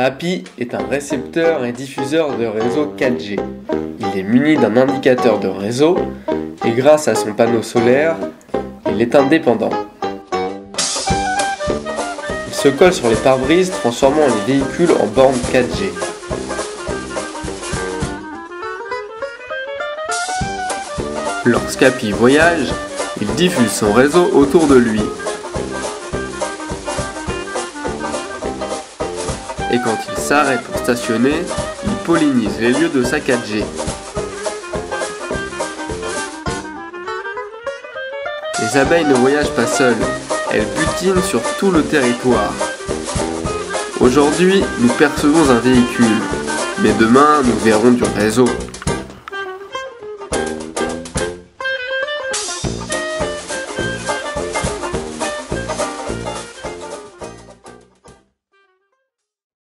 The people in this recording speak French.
Happy est un récepteur et diffuseur de réseau 4G. Il est muni d'un indicateur de réseau et grâce à son panneau solaire, il est indépendant. Il se colle sur les pare-brises transformant les véhicules en bornes 4G. Lorsqu'Happy voyage, il diffuse son réseau autour de lui. Et quand il s'arrête pour stationner, il pollinise les lieux de sa 4G. Les abeilles ne voyagent pas seules, elles butinent sur tout le territoire. Aujourd'hui, nous percevons un véhicule, mais demain, nous verrons du réseau.